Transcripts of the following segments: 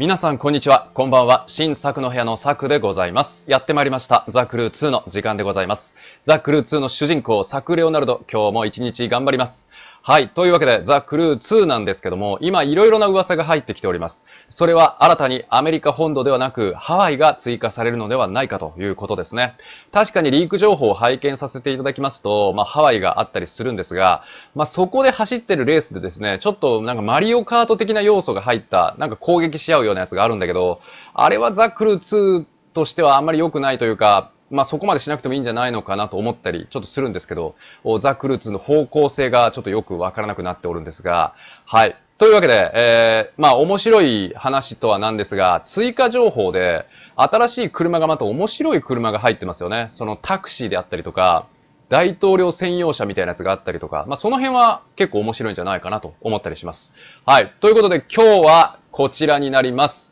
皆さん、こんにちは。こんばんは。新作の部屋の作でございます。やってまいりました。ザ・クルー2の時間でございます。ザ・クルー2の主人公、サク・レオナルド。今日も一日頑張ります。はい。というわけで、ザ・クルー2なんですけども、今、いろいろな噂が入ってきております。それは、新たにアメリカ本土ではなく、ハワイが追加されるのではないかということですね。確かにリーク情報を拝見させていただきますと、まあ、ハワイがあったりするんですが、まあ、そこで走ってるレースでですね、ちょっとなんかマリオカート的な要素が入った、なんか攻撃し合うようなやつがあるんだけど、あれはザ・クルー2としてはあんまり良くないというか、まあそこまでしなくてもいいんじゃないのかなと思ったりちょっとするんですけど、ザ・クルー2の方向性がちょっとよくわからなくなっておるんですが、はい。というわけで、えー、まあ面白い話とはなんですが、追加情報で新しい車がまた面白い車が入ってますよね。そのタクシーであったりとか、大統領専用車みたいなやつがあったりとか、まあその辺は結構面白いんじゃないかなと思ったりします。はい。ということで今日はこちらになります。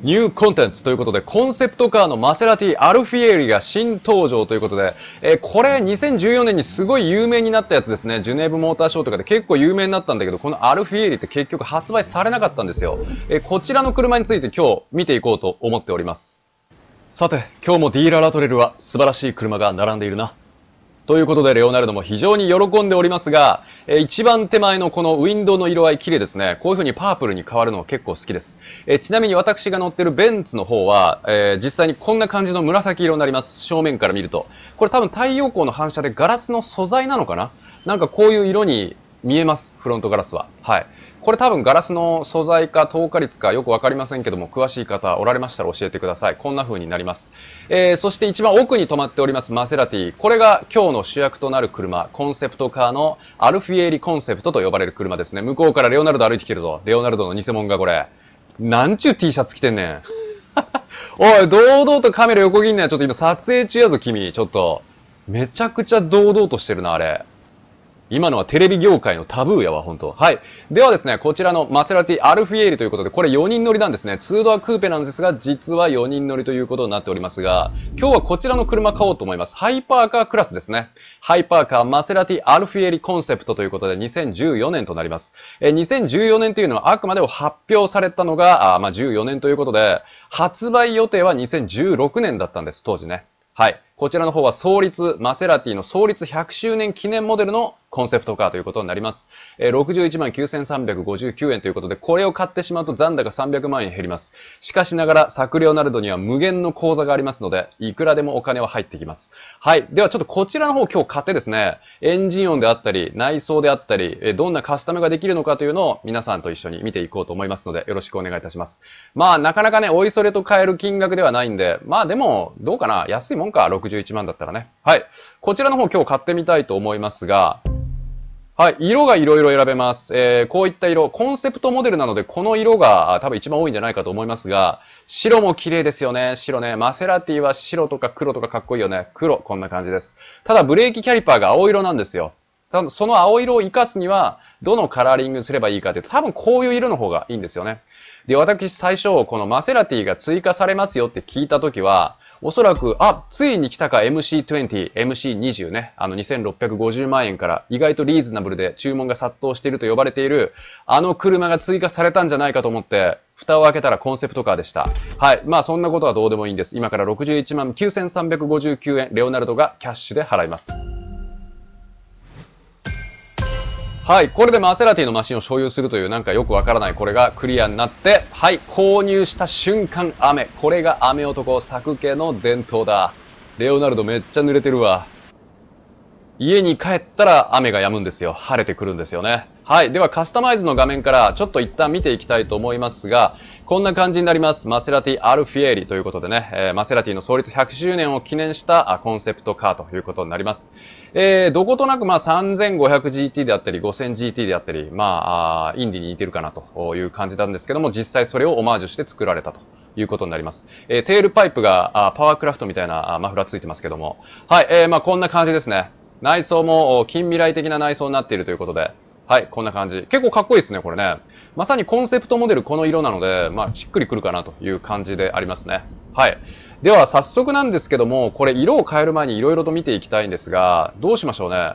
ニューコンテンツということで、コンセプトカーのマセラティアルフィエリが新登場ということで、えーこれ2014年にすごい有名になったやつですね。ジュネーブモーターショーとかで結構有名になったんだけど、このアルフィエリって結局発売されなかったんですよ。えーこちらの車について今日見ていこうと思っております。さて、今日もディーラーラトレルは素晴らしい車が並んでいるな。ということで、レオナルドも非常に喜んでおりますが、えー一番手前のこのウィンドウの色合い綺麗ですね。こういう風にパープルに変わるのが結構好きです。えーちなみに私が乗ってるベンツの方は、えー実際にこんな感じの紫色になります。正面から見ると。これ多分太陽光の反射でガラスの素材なのかな？なんかこういう色に見えます。フロントガラスは。はい。これ多分ガラスの素材か透過率かよくわかりませんけども、詳しい方おられましたら教えてください。こんな風になります。えーそして一番奥に止まっておりますマセラティ。これが今日の主役となる車、コンセプトカーのアルフィエリコンセプトと呼ばれる車ですね。向こうからレオナルド歩いてきてるぞ。レオナルドの偽物がこれ。なんちゅう T シャツ着てんねん。おい、堂々とカメラ横切んなよ。ちょっと今撮影中やぞ、君。ちょっと。めちゃくちゃ堂々としてるな、あれ。今のはテレビ業界のタブーやわ、本当はい。ではですね、こちらのマセラティアルフィエーリということで、これ4人乗りなんですね。2ドアクーペなんですが、実は4人乗りということになっておりますが、今日はこちらの車買おうと思います。ハイパーカークラスですね。ハイパーカーマセラティアルフィエリコンセプトということで、2014年となります。え2014年というのはあくまでも発表されたのが、あまあ、14年ということで、発売予定は2016年だったんです、当時ね。はい。こちらの方は創立、マセラティの創立100周年記念モデルのコンセプトカーということになります。えー61万9359円ということで、これを買ってしまうと残高300万円減ります。しかしながら、サクレオナルドには無限の口座がありますので、いくらでもお金は入ってきます。はい。ではちょっとこちらの方今日買ってですね、エンジン音であったり、内装であったり、えどんなカスタムができるのかというのを皆さんと一緒に見ていこうと思いますので、よろしくお願いいたします。まあ、なかなかね、おいそれと買える金額ではないんで、まあでも、どうかな？安いもんか、61万だったらね。はい。こちらの方今日買ってみたいと思いますが、はい。色がいろいろ選べます。えー、こういった色、コンセプトモデルなので、この色が多分一番多いんじゃないかと思いますが、白も綺麗ですよね。白ね。マセラティは白とか黒とかかっこいいよね。黒、こんな感じです。ただ、ブレーキキャリパーが青色なんですよ。ただその青色を活かすには、どのカラーリングすればいいかというと、多分こういう色の方がいいんですよね。で、私最初、このマセラティが追加されますよって聞いたときは、おそらく、あ、ついに来たか MC20、MC20 ね。あの2650万円から意外とリーズナブルで注文が殺到していると呼ばれている、あの車が追加されたんじゃないかと思って、蓋を開けたらコンセプトカーでした。はい。まあそんなことはどうでもいいんです。今から61万9359円、レオナルドがキャッシュで払います。はい。これでマセラティのマシンを所有するというなんかよくわからないこれがクリアになって、はい。購入した瞬間雨。これが雨男、作家の伝統だ。レオナルドめっちゃ濡れてるわ。家に帰ったら雨が止むんですよ。晴れてくるんですよね。はい。ではカスタマイズの画面からちょっと一旦見ていきたいと思いますが、こんな感じになります。マセラティアルフィエリということでね、えーマセラティの創立100周年を記念したコンセプトカーということになります。えーどことなくまあ 3500GT であったり 5000GT であったり、まあインディに似てるかなという感じなんですけども、実際それをオマージュして作られたと。いうことになります。えーテールパイプがあパワークラフトみたいなマフラーついてますけども。はい、えーまあこんな感じですね。内装も近未来的な内装になっているということで。はい、こんな感じ。結構かっこいいですね、これね。まさにコンセプトモデルこの色なので、まあしっくりくるかなという感じでありますね。はい。では早速なんですけども、これ色を変える前に色々と見ていきたいんですが、どうしましょうね。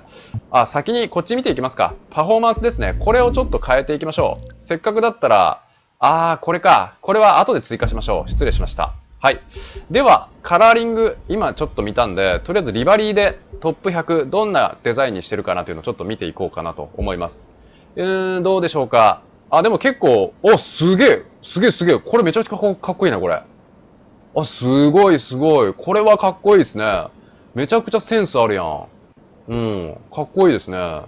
あ、先にこっち見ていきますか。パフォーマンスですね。これをちょっと変えていきましょう。せっかくだったら、あー、これか。これは後で追加しましょう。失礼しました。はい。では、カラーリング、今ちょっと見たんで、とりあえずリバリーでトップ100、どんなデザインにしてるかなというのをちょっと見ていこうかなと思います。うーん、どうでしょうか？あ、でも結構、お、すげえ、すげえすげえ。これめちゃくちゃかっこいいな、これ。あ、すごいすごい。これはかっこいいですね。めちゃくちゃセンスあるやん。うん、かっこいいですね。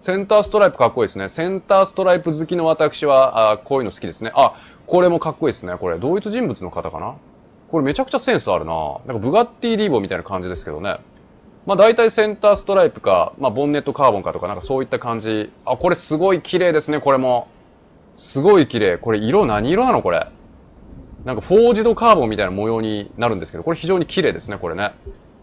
センターストライプかっこいいですね。センターストライプ好きの私は、あこういうの好きですね。あ、これもかっこいいですね。これ、同一人物の方かな？これめちゃくちゃセンスあるななんかブガッティリーボみたいな感じですけどね。まあ大体センターストライプか、まあボンネットカーボンかとかなんかそういった感じ。あ、これすごい綺麗ですね、これも。すごい綺麗。これ色何色なのこれ？なんかフォージドカーボンみたいな模様になるんですけど、これ非常に綺麗ですね、これね。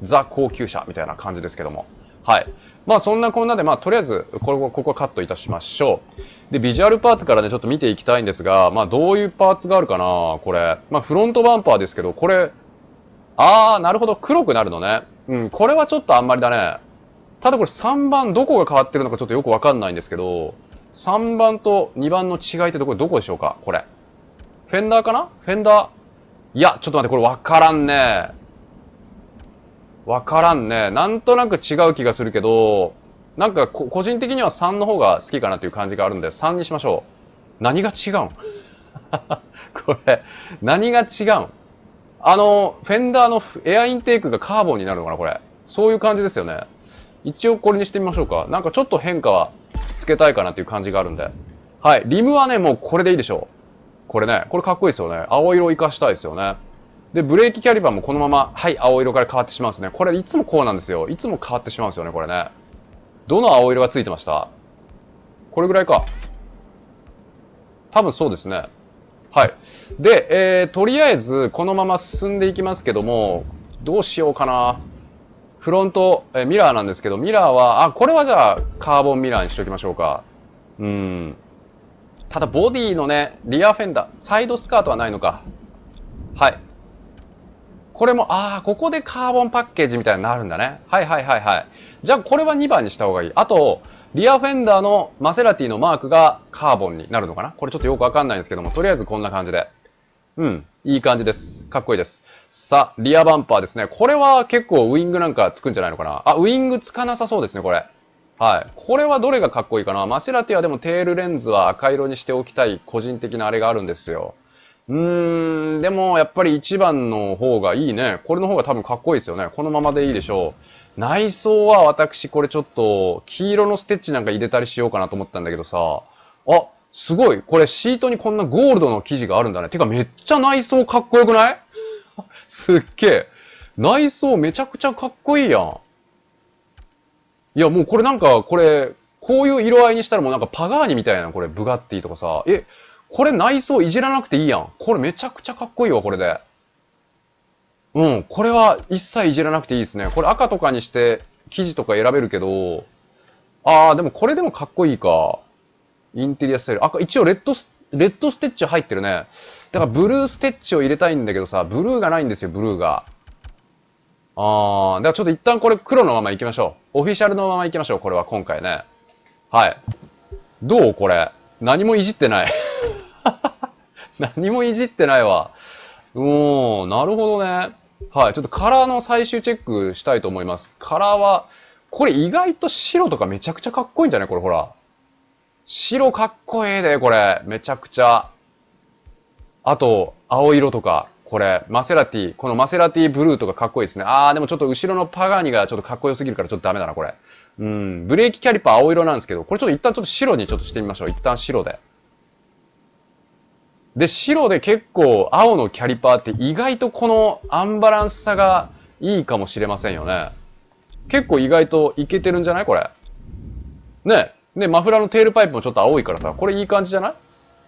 ザ高級車みたいな感じですけども。はい。まあそんなこんなで、まあとりあえずこれここはカットいたしましょう。で、ビジュアルパーツからね、ちょっと見ていきたいんですが、まあどういうパーツがあるかなこれ。まあフロントバンパーですけど、これ、あー、なるほど、黒くなるのね。うん、これはちょっとあんまりだね。ただこれ3番どこが変わってるのかちょっとよくわかんないんですけど、3番と2番の違いってどこ、どこでしょうかこれ。フェンダーかな？フェンダー？いや、ちょっと待って、これわからんね。わからんね。なんとなく違う気がするけど、なんか個人的には3の方が好きかなという感じがあるんで、3にしましょう。何が違うん？これ、何が違うん？あの、フェンダーのエアインテークがカーボンになるのかなこれ。そういう感じですよね。一応これにしてみましょうか。なんかちょっと変化はつけたいかなっていう感じがあるんで。はい。リムはね、もうこれでいいでしょう。これね、これかっこいいですよね。青色を活かしたいですよね。で、ブレーキキャリバーもこのまま、はい、青色から変わってしまうんですね。これいつもこうなんですよ。いつも変わってしまうんですよね、これね。どの青色がついてました？これぐらいか。多分そうですね。はい。で、えー、とりあえず、このまま進んでいきますけども、どうしようかな。フロント、えー、ミラーなんですけど、ミラーは、あ、これはじゃあ、カーボンミラーにしておきましょうか。うん。ただ、ボディのね、リアフェンダー、サイドスカートはないのか。はい。これも、ああ、ここでカーボンパッケージみたいになるんだね。はいはいはいはい。じゃあこれは2番にした方がいい。あと、リアフェンダーのマセラティのマークがカーボンになるのかな？これちょっとよくわかんないんですけども、とりあえずこんな感じで。うん、いい感じです。かっこいいです。さあ、リアバンパーですね。これは結構ウイングなんかつくんじゃないのかな？あ、ウイングつかなさそうですね、これ。はい。これはどれがかっこいいかな？マセラティはでもテールレンズは赤色にしておきたい個人的なあれがあるんですよ。うーん、でもやっぱり1番の方がいいね。これの方が多分かっこいいですよね。このままでいいでしょう。内装は私これちょっと黄色のステッチなんか入れたりしようかなと思ったんだけどさ。あ、すごい。これシートにこんなゴールドの生地があるんだね。てかめっちゃ内装かっこよくない？すっげえ。内装めちゃくちゃかっこいいやん。いやもうこれなんかこれ、こういう色合いにしたらもうなんかパガーニみたいなこれブガッティとかさ。え、これ内装いじらなくていいやん。これめちゃくちゃかっこいいわ、これで。うん、これは一切いじらなくていいですね。これ赤とかにして生地とか選べるけど、あー、でもこれでもかっこいいか。インテリアスタイル。赤、一応レッドレッドステッチ入ってるね。だからブルーステッチを入れたいんだけどさ、ブルーがないんですよ、ブルーが。あー、だからちょっと一旦これ黒のまま行きましょう。オフィシャルのまま行きましょう、これは今回ね。はい。どう？これ。何もいじってない。何もいじってないわ。うーん、なるほどね。はい、ちょっとカラーの最終チェックしたいと思います。カラーは、これ意外と白とかめちゃくちゃかっこいいんじゃない？これほら。白かっこええで、これ。めちゃくちゃ。あと、青色とか。これ、マセラティ。このマセラティブルーとかかっこいいですね。あー、でもちょっと後ろのパガーニがちょっとかっこよすぎるからちょっとダメだな、これ。うん。ブレーキキャリパー青色なんですけど、これちょっと一旦ちょっと白にちょっとしてみましょう。一旦白で。で、白で結構青のキャリパーって意外とこのアンバランスさがいいかもしれませんよね。結構意外といけてるんじゃないこれ？ね。で、マフラーのテールパイプもちょっと青いからさ、これいい感じじゃない？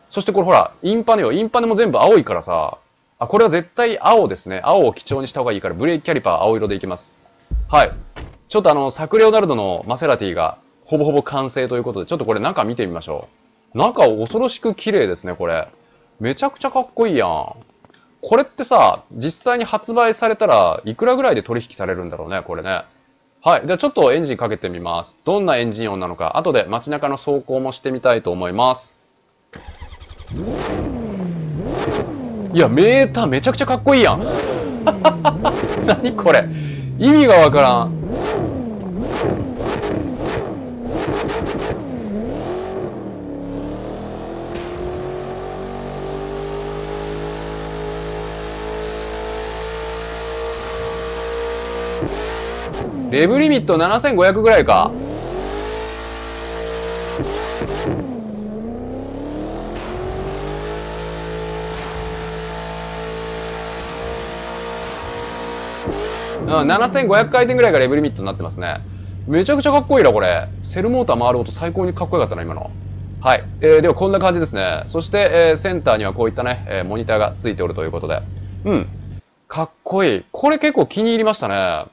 そしてこれほら、インパネよ。インパネも全部青いからさ、あ、これは絶対青ですね。青を基調にした方がいいから、ブレーキキャリパー青色でいきます。はい。ちょっとあの、サクレオナルドのマセラティがほぼほぼ完成ということで、ちょっとこれ中見てみましょう。中恐ろしく綺麗ですね、これ。めちゃくちゃかっこいいやん。これってさ、実際に発売されたらいくらぐらいで取引されるんだろうね、これね。はい。ではちょっとエンジンかけてみます。どんなエンジン音なのか、後で街中の走行もしてみたいと思います。いや、メーターめちゃくちゃかっこいいやん。何これ。意味がわからん。レブリミット7500ぐらいか。うん、7500回転ぐらいがレブリミットになってますね。めちゃくちゃかっこいいな、これ。セルモーター回る音最高にかっこよかったな、今の。はい。えー、ではこんな感じですね。そして、えー、センターにはこういったね、えー、モニターがついておるということで。うん。かっこいい。これ結構気に入りましたね。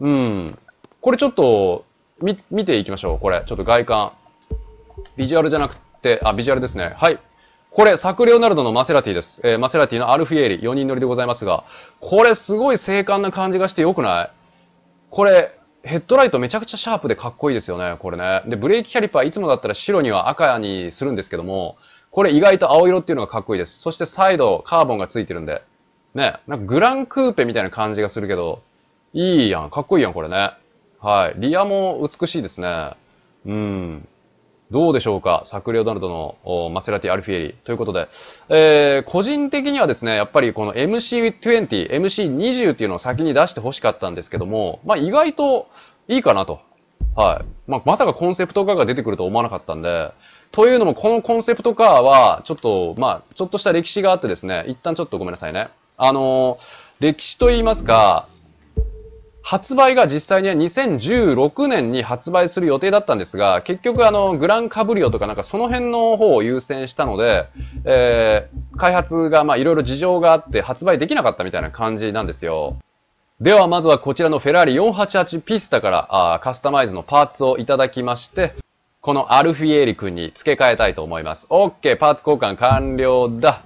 うん。これちょっと、み、見ていきましょう。これ。ちょっと外観。ビジュアルじゃなくて、あ、ビジュアルですね。はい。これ、サクレオナルドのマセラティです。えー、マセラティのアルフィエリ、4人乗りでございますが、これすごい精悍な感じがして良くない？これ、ヘッドライトめちゃくちゃシャープでかっこいいですよね、これね。で、ブレーキキャリパーいつもだったら白には赤にするんですけども、これ意外と青色っていうのがかっこいいです。そしてサイド、カーボンがついてるんで。ね、なんかグランクーペみたいな感じがするけど、いいやん、かっこいいやん、これね。はい。リアも美しいですね。うん。どうでしょうか？サクレオナルドのマセラティ・アルフィエリ。ということで、えー、個人的にはですね、やっぱりこの MC20、MC20 っていうのを先に出して欲しかったんですけども、まあ意外といいかなと。はい。まあまさかコンセプトカーが出てくると思わなかったんで、というのもこのコンセプトカーは、ちょっと、まあ、ちょっとした歴史があってですね、一旦ちょっとごめんなさいね。あのー、歴史と言いますか、発売が実際には2016年に発売する予定だったんですが、結局あの、グランカブリオとかなんかその辺の方を優先したので、えー、開発がまあいろいろ事情があって発売できなかったみたいな感じなんですよ。ではまずはこちらのフェラーリ488ピスタからあカスタマイズのパーツをいただきまして、このアルフィエーリ君に付け替えたいと思います。OK、パーツ交換完了だ。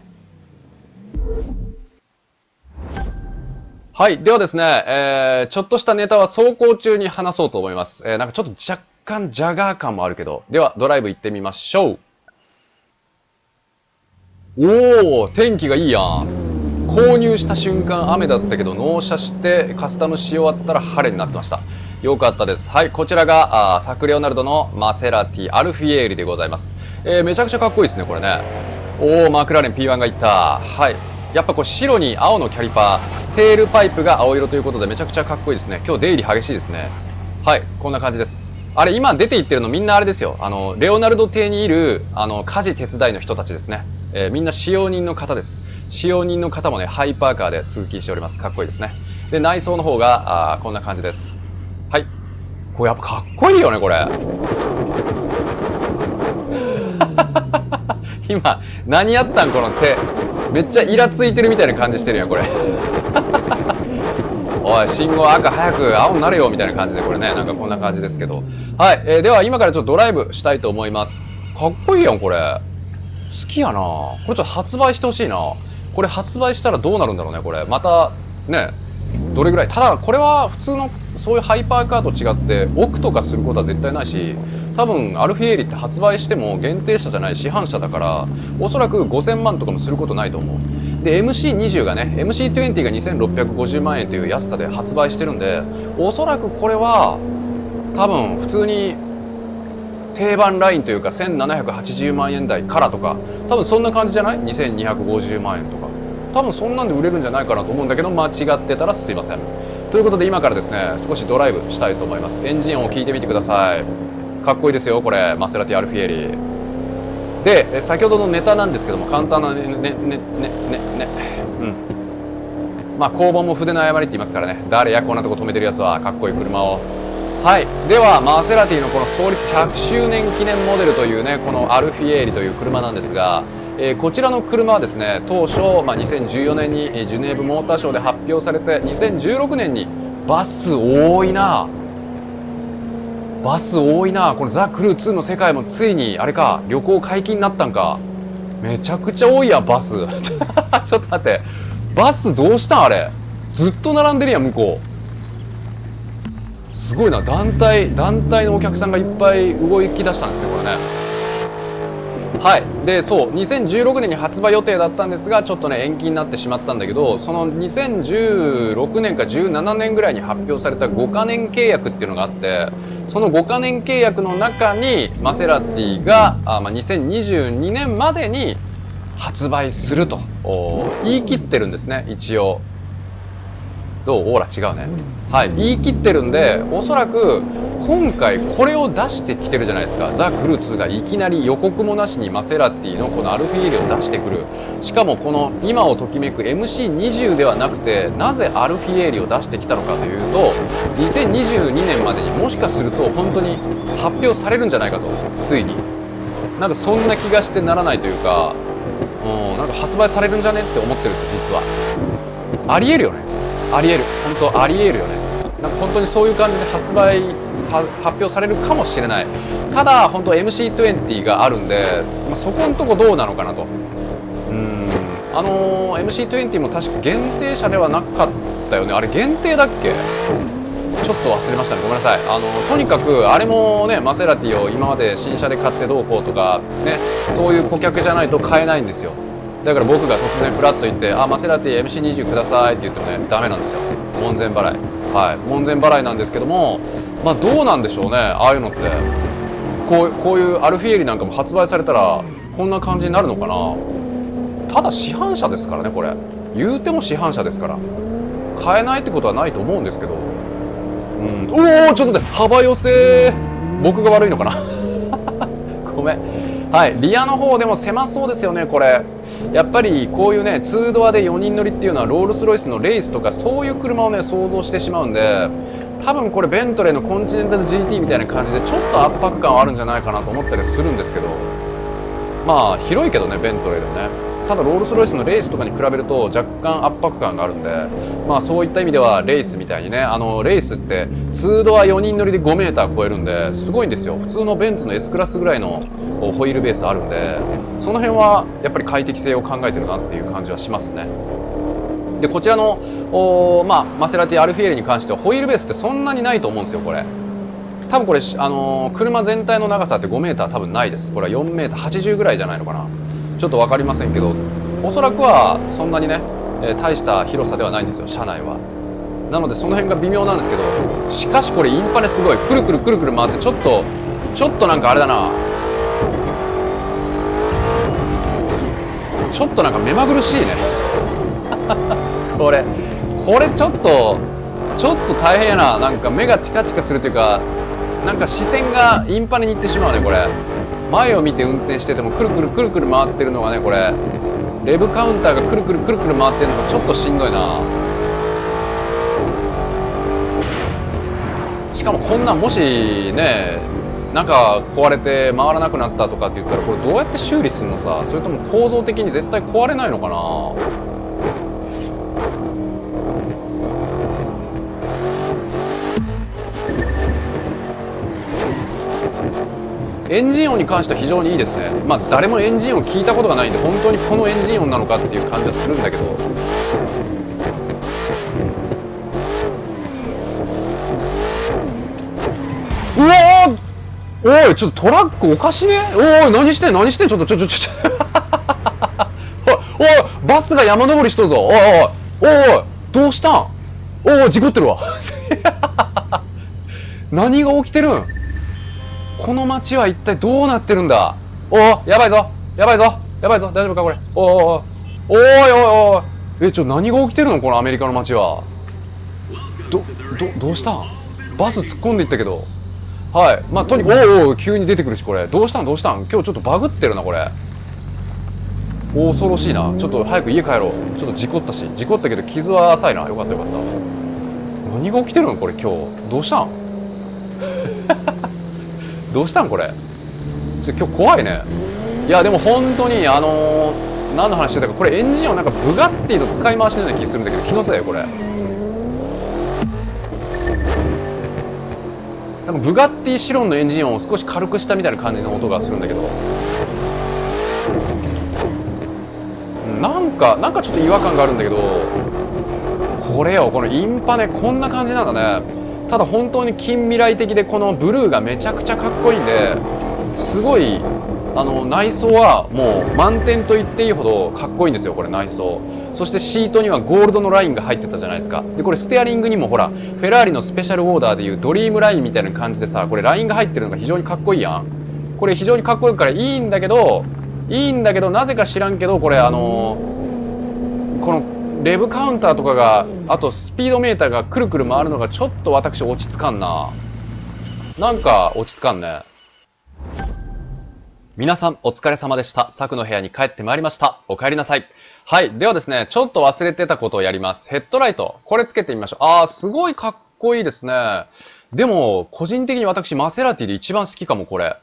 はい。ではですね、えー、ちょっとしたネタは走行中に話そうと思います。えー、なんかちょっと若干ジャガー感もあるけど。では、ドライブ行ってみましょう。おー、天気がいいやん。購入した瞬間雨だったけど、納車してカスタムし終わったら晴れになってました。よかったです。はい、こちらが、あサクレオナルドのマセラティアルフィエーリでございます。えー、めちゃくちゃかっこいいですね、これね。おー、マクラーレン P1 がいった。はい。やっぱこう白に青のキャリパー、テールパイプが青色ということでめちゃくちゃかっこいいですね。今日出入り激しいですね。はい、こんな感じです。あれ、今出ていってるのみんなあれですよ。あの、レオナルド邸にいる、あの、家事手伝いの人たちですね。えー、みんな使用人の方です。使用人の方もね、ハイパーカーで通勤しております。かっこいいですね。で、内装の方が、あこんな感じです。はい。これやっぱかっこいいよね、これ。今、何やったんこの手。めっちゃイラついてるみたいな感じしてるやんこれ。おい信号赤早く青になれよみたいな感じでこれね。なんかこんな感じですけど。はい、えー、では今からちょっとドライブしたいと思います。かっこいいやんこれ。好きやな。これちょっと発売してほしいな。これ発売したらどうなるんだろうねこれ。またねどれぐらい。ただこれは普通のそういうハイパーカーと違って奥とかすることは絶対ないし多分アルフィエリって発売しても限定車じゃない市販車だからおそらく5000万とかもすることないと思う。で MC20 がね MC20 が2650万円という安さで発売してるんでおそらくこれは多分普通に定番ラインというか1780万円台からとか多分そんな感じじゃない？2250万円とか。多分そんなんで売れるんじゃないかなと思うんだけど間違ってたらすいません。ということで今からですね少しドライブしたいと思います。エンジン音を聞いてみてください。かっこいいですよこれマセラティアルフィエリ。で先ほどのネタなんですけども簡単なねねねねねね。うん。まあ工房も筆の誤りって言いますからね。誰やこんなとこ止めてるやつはかっこいい車を。はい。ではマセラティのこの創立100周年記念モデルというねこのアルフィエーリという車なんですがえー、こちらの車はですね当初、まあ、2014年にジュネーブモーターショーで発表されて2016年にバス多いな。バス多いな。このザ・クルー2の世界もついにあれか旅行解禁になったんか。めちゃくちゃ多いやバス。ちょっと待って。バスどうしたんあれ？ずっと並んでるやん向こう。すごいな。団体団体のお客さんがいっぱい動き出したんですねこれね。はい。でそう。2016年に発売予定だったんですがちょっとね延期になってしまったんだけどその2016年か17年ぐらいに発表された5カ年契約っていうのがあってその5か年契約の中にマセラティがあ、まあ、2022年までに発売すると。言い切ってるんですね一応。どう？オーラ違うね。はい。言い切ってるんでおそらく今回これを出してきてるじゃないですか。ザ・クルーツがいきなり予告もなしにマセラティのこのアルフィーレを出してくる。しかもこの今をときめく MC20 ではなくてなぜアルフィエーリを出してきたのかというと2022年までにもしかすると本当に発表されるんじゃないかと。ついに。なんかそんな気がしてならないというかうんなんか発売されるんじゃねって思ってるんですよ実は。ありえるよねありえる。本当ありえるよね。なんか本当にそういう感じで発売発表されるかもしれない。ただ本当 MC20 があるんで、まあ、そこのとこどうなのかなと。うん。あのー、MC20 も確か限定車ではなかったよね。あれ限定だっけ？ちょっと忘れましたね。ごめんなさい。あのとにかくあれもねマセラティを今まで新車で買ってどうこうとかね。そういう顧客じゃないと買えないんですよだから僕が突然フラッと言って「あマセラティ MC20 ください」って言ってもねダメなんですよ。門前払い。はい。門前払いなんですけどもまあどうなんでしょうねああいうのって。こうこういうアルフィエリなんかも発売されたらこんな感じになるのかな。ただ市販車ですからねこれ。言うても市販車ですから。買えないってことはないと思うんですけど、うん、おおちょっと待って幅寄せ。僕が悪いのかな。ごめん。はい。リアの方でも狭そうですよねこれ。やっぱりこういうね2ドアで4人乗りっていうのはロールスロイスのレースとかそういう車をね想像してしまうんで多分これベントレーのコンチネンタル GT みたいな感じでちょっと圧迫感はあるんじゃないかなと思ったりするんですけど。まあ広いけどねベントレーでね。ただロールスロイスのレースとかに比べると若干圧迫感があるんでまあそういった意味ではレースみたいにねあのレースって2ドア4人乗りで 5m 超えるんですごいんですよ。普通のベンツの S クラスぐらいのホイールベースあるんでその辺はやっぱり快適性を考えてるなっていう感じはしますね。でこちらのお、まあ、マセラティアルフィエルに関してはホイールベースってそんなにないと思うんですよこれ。多分これ、あのー、車全体の長さって 5m 多分ないです。これは 4m80 ぐらいじゃないのかな。ちょっと分かりませんけどおそらくはそんなにね、え、大した広さではないんですよ車内は。なのでその辺が微妙なんですけどしかしこれインパネすごいくるくるくるくる回ってちょっとちょっとなんかあれだな。ちょっとなんか目まぐるしいね。これこれちょっとちょっと大変やな。なんか目がチカチカするというかなんか視線がインパネに行ってしまうねこれ。前を見て運転しててもくるくるくるくる回ってるのがねこれ。レブカウンターがくるくるくるくる回ってるのがちょっとしんどいな。しかもこんなもしねなんか壊れて回らなくなったとかって言ったらこれどうやって修理するのさ。それとも構造的に絶対壊れないのかな。エンジン音に関しては非常にいいですね。まあ誰もエンジン音聞いたことがないんで本当にこのエンジン音なのかっていう感じはするんだけど。うわおいちょっとトラックおかしね？おい何してん？何してん？ちょっとちょちょちょ おいおいバスが山登りしとるぞ。おいおいおいどうしたん？おい事故ってるわ。何が起きてるん？この街は一体どうなってるんだ？おおやばいぞ。やばいぞ。やばいぞ。大丈夫かこれ？おおおおおいおいおい。えちょ何が起きてるの？このアメリカの街は。どどどうしたん？バス突っ込んでいったけど。はい。まあとにかくおお急に出てくるしこれ。どうしたん？どうしたん？今日ちょっとバグってるなこれ。恐ろしいな。ちょっと早く家帰ろう。ちょっと事故ったし。事故ったけど傷は浅いな。よかったよかった。何が起きてるの？これ今日。どうしたん？どうしたんこれ？今日怖いね。いやでも本当にあのー、何の話してたかこれエンジンをなんかブガッティと使い回しのような気するんだけど気のせいよこれ。なんかブガッティシロンのエンジン音を少し軽くしたみたいな感じの音がするんだけど。なんかなんかちょっと違和感があるんだけどこれよこのインパネこんな感じなんだね。ただ本当に近未来的でこのブルーがめちゃくちゃかっこいいんですごいあの内装はもう満点と言っていいほどかっこいいんですよこれ内装。そしてシートにはゴールドのラインが入ってたじゃないですか。でこれステアリングにもほらフェラーリのスペシャルオーダーでいうドリームラインみたいな感じでさこれラインが入ってるのが非常にかっこいいやん。これ非常にかっこいいからいいんだけどいいんだけどなぜか知らんけどこれあのー、このレブカウンターとかがあとスピードメーターがくるくる回るのがちょっと私落ち着かんななんか落ち着かんね皆さんお疲れ様でした。サクの部屋に帰ってまいりました。お帰りなさい。はい。ではですね、ちょっと忘れてたことをやります。ヘッドライト。これつけてみましょう。あー、すごいかっこいいですね。でも、個人的に私、マセラティで一番好きかも、これ。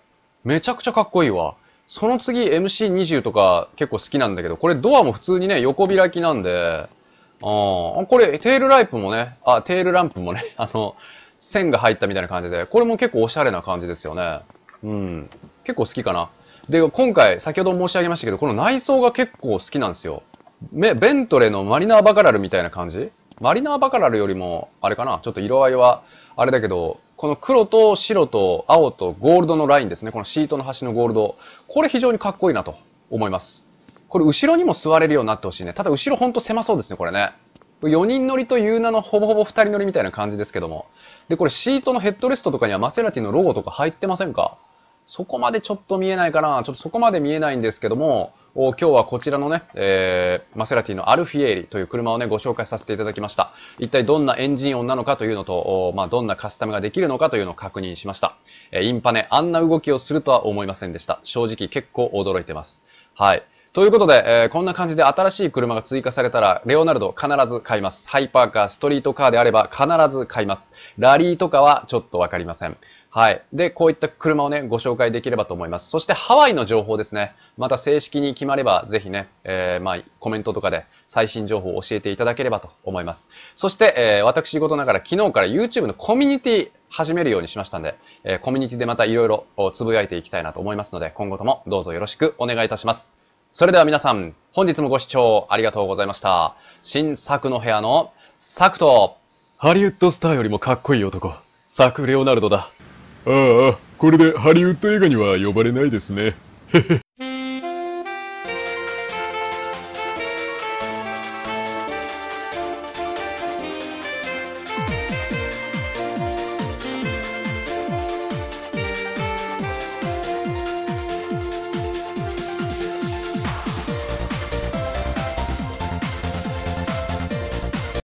めちゃくちゃかっこいいわ。その次、MC20 とか結構好きなんだけど、これドアも普通にね、横開きなんで、あこれ、テールライプもね、あ、テールランプもね、あの、線が入ったみたいな感じで、これも結構おしゃれな感じですよね。うん。結構好きかな。で、今回、先ほど申し上げましたけど、この内装が結構好きなんですよ。ベントレーのマリナーバカラルみたいな感じ？マリナーバカラルよりも、あれかな、ちょっと色合いは、あれだけど、この黒と白と青とゴールドのラインですね。このシートの端のゴールド。これ非常にかっこいいなと思います。これ後ろにも座れるようになってほしいね。ただ後ろほんと狭そうですね、これね。4人乗りという名のほぼほぼ2人乗りみたいな感じですけども。で、これシートのヘッドレストとかにはマセラティのロゴとか入ってませんか？そこまでちょっと見えないかな。ちょっとそこまで見えないんですけども、今日はこちらのね、えー、マセラティのアルフィエーリという車をね、ご紹介させていただきました。一体どんなエンジン音なのかというのと、まあ、どんなカスタムができるのかというのを確認しました。えインパネ、あんな動きをするとは思いませんでした。正直結構驚いてます。はい。ということで、えー、こんな感じで新しい車が追加されたら、レオナルド必ず買います。ハイパーカー、ストリートカーであれば必ず買います。ラリーとかはちょっとわかりません。はい。で、こういった車をね、ご紹介できればと思います。そしてハワイの情報ですね。また正式に決まれば、ぜひね、えー、まあ、コメントとかで最新情報を教えていただければと思います。そして、えー、私事ながら昨日から YouTube のコミュニティ始めるようにしましたんで、えー、コミュニティでまた色々つぶやいていきたいなと思いますので、今後ともどうぞよろしくお願いいたします。それでは皆さん、本日もご視聴ありがとうございました。新作の部屋のサクと、ハリウッドスターよりもかっこいい男、サク・レオナルドだ。ああ、これでハリウッド映画には呼ばれないですね。へへ。